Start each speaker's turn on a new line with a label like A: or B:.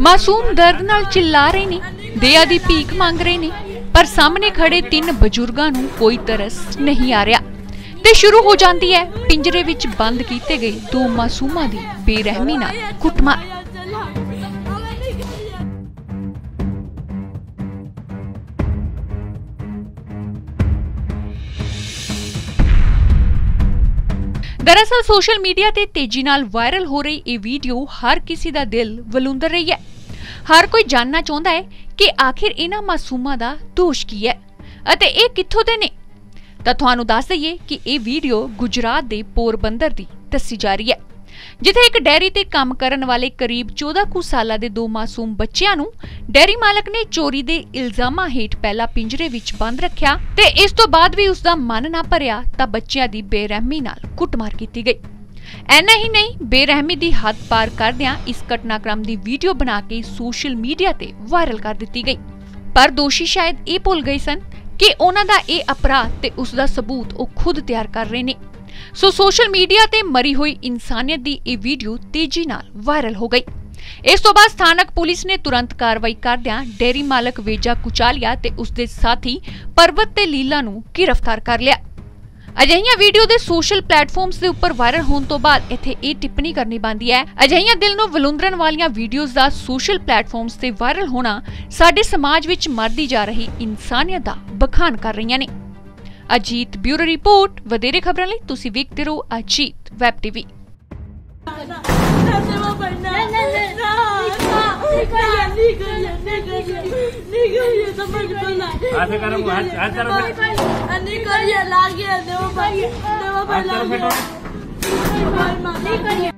A: ਮਾਸੂਮ ਦਰਦ ਨਾਲ ਚਿੱਲਾ ਰਹੇ ਨੇ, ਦਇਆ ਦੀ ਭੀਖ ਮੰਗ ਰਹੇ ਨੇ, ਪਰ ਸਾਹਮਣੇ ਖੜੇ ਤਿੰਨ ਬਜ਼ੁਰਗਾਂ ਨੂੰ ਕੋਈ ਤਰਸ ਨਹੀਂ ਆ ਰਿਹਾ। ਤੇ ਸ਼ੁਰੂ ਹੋ ਜਾਂਦੀ ਹੈ, ਪਿੰਜਰੇ ਵਿੱਚ ਬੰਦ ਕੀਤੇ ਗਏ ਦੋ ਮਾਸੂਮਾਂ ਦੀ ਬੇਰਹਿਮੀ ਨਾਲ ਕੁੱਟਮਾਰ। ਦਰਅਸਲ ਸੋਸ਼ਲ ਮੀਡੀਆ ਤੇ ਤੇਜ਼ੀ ਨਾਲ ਵਾਇਰਲ ਹੋ ਰਹੀ ਇਹ ਵੀਡੀਓ ਹਰ ਕਿਸੇ ਦਾ ਦਿਲ ਵਲੂੰਦਰ ਰਹੀ ਹੈ। ਹਰ ਕੋਈ ਜਾਣਨਾ ਚਾਹੁੰਦਾ ਹੈ ਕਿ ਆਖਿਰ ਇਹਨਾਂ ਮਾਸੂਮਾਂ ਦਾ ਦੋਸ਼ ਕੀ ਹੈ ਅਤੇ ਇਹ ਕਿੱਥੋਂ ਦੇ ਨੇ। ਤਾਂ ਤੁਹਾਨੂੰ ਦੱਸ ਦਈਏ ਕਿ ਇਹ ਵੀਡੀਓ ਗੁਜਰਾਤ ਦੇ ਪੋਰਬੰਦਰ ਦੀ ਦੱਸੀ ਜਾ ਰਹੀ ਹੈ। ਜਿੱਥੇ ਇੱਕ ਡੈਰੀ ਤੇ ਕੰਮ ਕਰਨ ਵਾਲੇ ਕਰੀਬ 14 ਕੁ ਸਾਲਾਂ ਦੇ ਦੋ ਮਾਸੂਮ ਬੱਚਿਆਂ ਨੂੰ ਡੈਰੀ ਮਾਲਕ ਨੇ ਚੋਰੀ ਦੇ ਇਲਜ਼ਾਮਾਂ ਹੇਠ ਪਹਿਲਾਂ ਪਿੰਜਰੇ ਵਿੱਚ ਬੰਦ ਰੱਖਿਆ ਤੇ ਇਸ ਤੋਂ ਬਾਅਦ ਵੀ ਉਸ ਦਾ ਮਨ ਨਾ ਭਰਿਆ ਤਾਂ ਬੱਚਿਆਂ ਦੀ ਬੇਰਹਿਮੀ ਨਾਲ ਕੁੱਟਮਾਰ ਕੀਤੀ ਗਈ। ਐਨਾ ਹੀ ਨਹੀਂ, ਬੇਰਹਿਮੀ ਦੀ ਹੱਦ ਪਾਰ ਕਰਦਿਆਂ ਇਸ ਘਟਨਾਕ੍ਰਮ ਦੀ ਵੀਡੀਓ ਬਣਾ ਕੇ ਸੋਸ਼ਲ ਮੀਡੀਆ ਤੇ ਵਾਇਰਲ ਕਰ ਦਿੱਤੀ ਗਈ। ਪਰ ਦੋਸ਼ੀ ਸ਼ਾਇਦ ਇਹ ਭੁੱਲ ਗਏ ਸਨ ਕਿ ਉਹਨਾਂ ਦਾ ਇਹ ਅਪਰਾਧ ਤੇ ਉਸ ਦਾ ਸਬੂਤ ਉਹ ਖੁਦ ਤਿਆਰ ਕਰ ਰਹੇ ਨੇ। ਸੋ ਸੋਸ਼ਲ ਮੀਡੀਆ ਤੇ ਮਰੀ ਹੋਈ ਇਨਸਾਨੀਅਤ ਦੀ ਇਹ ਵੀਡੀਓ ਤੇਜ਼ੀ ਨਾਲ ਵਾਇਰਲ ਹੋ ਗਈ। ਇਸ ਤੋਂ ਬਾਅਦ ਸਥਾਨਕ ਪੁਲਿਸ ਨੇ ਤੁਰੰਤ ਕਾਰਵਾਈ ਕਰਦਿਆਂ ਡੇਰੀ ਮਾਲਕ ਵੇਜਾ ਕੁਚਾਲੀਆ ਤੇ ਉਸ ਦੇ ਸਾਥੀ ਪਰਵਤ ਤੇ ਲੀਲਾ ਨੂੰ ਗ੍ਰਿਫਤਾਰ ਕਰ ਲਿਆ। ਅਜਿਹੀਆਂ ਵੀਡੀਓ ਦੇ ਸੋਸ਼ਲ ਪਲੇਟਫਾਰਮਸ ਦੇ ਉੱਪਰ ਵਾਇਰਲ ਹੋਣ ਤੋਂ ਬਾਅਦ ਇੱਥੇ ਇਹ ਟਿੱਪਣੀ ਕਰਨੀ ਬਣਦੀ ਹੈ। ਅਜਿਹੀਆਂ ਦਿਲ ਨੂੰ ਵਲੁੰਦਰਨ ਵਾਲੀਆਂ ਵੀਡੀਓਜ਼ ਦਾ ਸੋਸ਼ਲ ਪਲੇਟਫਾਰਮਸ ਤੇ ਵਾਇਰਲ ਹੋਣਾ ਸਾਡੇ ਸਮਾਜ ਵਿੱਚ ਮਰਦੀ ਜਾ ਰਹੀ ਇਨਸਾਨੀਅਤ ਦਾ ਬਖਾਨ ਕਰ ਰਹੀਆਂ ਨੇ। ਅਜੀਤ ਬਿਊਰੋ ਰਿਪੋਰਟ ਵਧੇਰੇ ਖਬਰਾਂ ਲਈ ਤੁਸੀਂ ਵੇਖਦੇ ਰਹੋ ਅਜੀਤ ਵੈਬ ਟੀਵੀ
B: हाथ से करो हाथ हाथ करो फिर
C: निकलिए लागिए देव भाई देव भाई
B: हाथ करो
C: लागिए
B: फिर
C: निकलिए